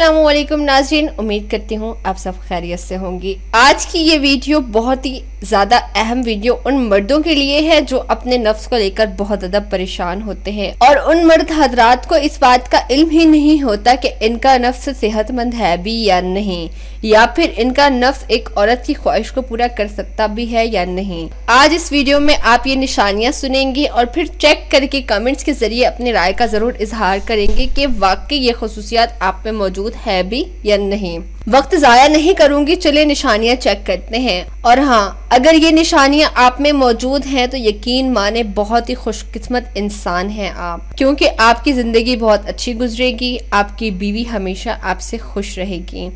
السلام علیکم ناظرین، امید کرتی ہوں آپ سب خیریت سے ہوں گی۔ آج کی یہ ویڈیو بہت ہی زیادہ اہم ویڈیو ان مردوں کے لیے ہے جو اپنے نفس کو لے کر بہت زیادہ پریشان ہوتے ہیں۔ اور ان مرد حضرات کو اس بات کا علم ہی نہیں ہوتا کہ ان کا نفس صحت مند ہے بھی یا نہیں، یا پھر ان کا نفس ایک عورت کی خواہش کو پورا کر سکتا بھی ہے یا نہیں۔ آج اس ویڈیو میں آپ یہ نشانیاں سنیں گی اور پھر چیک کر کے کمنٹس کے ذریعے اپنے رائے کا ضرور اظہار کریں گے کہ واقعی یہ خصوصیات آپ میں موجود موجود ہے بھی یا نہیں۔ وقت ضائع نہیں کروں گی، چلے نشانیاں چیک کرتے ہیں۔ اور ہاں اگر یہ نشانیاں آپ میں موجود ہیں تو یقین مانے بہت ہی خوش قسمت انسان ہیں آپ۔ کیونکہ آپ کی زندگی بہت اچھی گزرے گی، آپ کی بیوی ہمیشہ آپ سے خوش رہے گی۔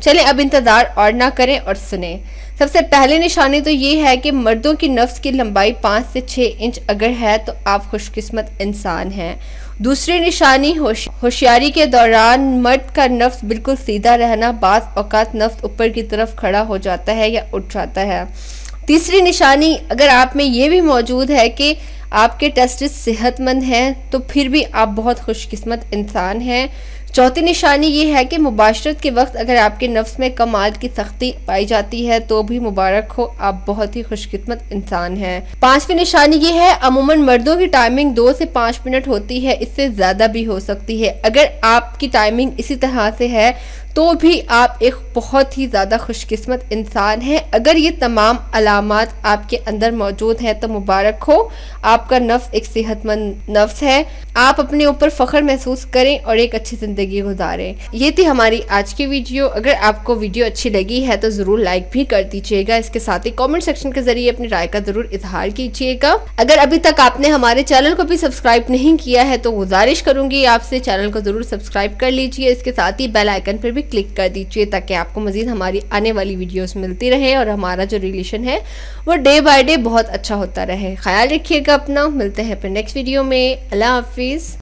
چلیں، اب انتظار اور نہ کریں اور سنیں۔ سب سے پہلے نشانی تو یہ ہے کہ مردوں کی نفس کی لمبائی پانچ سے چھ انچ اگر ہے تو آپ خوش قسمت انسان ہیں۔ دوسری نشانی ہوشیاری کے دوران مرد کا نفس بالکل سیدھا رہنا، بعض اوقات نفس اوپر کی طرف کھڑا ہو جاتا ہے یا اٹھ جاتا ہے۔ تیسری نشانی اگر آپ میں یہ بھی موجود ہے کہ آپ کے ٹیسٹ صحت مند ہیں تو پھر بھی آپ بہت خوش قسمت انسان ہیں۔ چوتھی نشانی یہ ہے کہ مباشرت کے وقت اگر آپ کے نفس میں کمال کی سختی پائی جاتی ہے تو بھی مبارک ہو، آپ بہت ہی خوش قسمت انسان ہیں۔ پانچویں نشانی یہ ہے، عموماً مردوں کی ٹائمنگ دو سے پانچ منٹ ہوتی ہے، اس سے زیادہ بھی ہو سکتی ہے۔ اگر آپ کی ٹائمنگ اسی طرح سے ہے تو بھی آپ ایک بہت ہی زیادہ خوش قسمت انسان ہیں۔ اگر یہ تمام علامات آپ کے اندر موجود ہیں تو مبارک ہو، آپ کا نفس ایک صحت مند نفس ہے۔ آپ اپنے اوپر فخر محسوس کریں اور ایک اچھی زندگی گزاریں یہ تھی ہماری آج کی ویڈیو۔ اگر آپ کو ویڈیو اچھی لگی ہے تو ضرور لائک بھی کر دیجیے گا۔ اس کے ساتھ ہی کومنٹ سیکشن کے ذریعے اپنی رائے کا ضرور اظہار کیجیے گا۔ اگر ابھی تک آپ نے ہمارے چینل کو بھی سبسکرائب نہیں کیا ہے تو گزارش کروں گی آپ سے چینل کو ضرور سبسکرائب کر لیجیے۔ اس کے ساتھ ہی بیل آئیکن پر بھی کلک کر دیجیے تاکہ آپ کو مزید ہماری آنے والی ویڈیوز ملتی رہے اور ہمارا جو ریلیشن ہے وہ ڈے بائی ڈے بہت اچھا ہوتا رہے۔ خیال رکھیے گا اپنا۔ ملتے ہیں پھر نیکسٹ ویڈیو میں۔ اللہ حافظ۔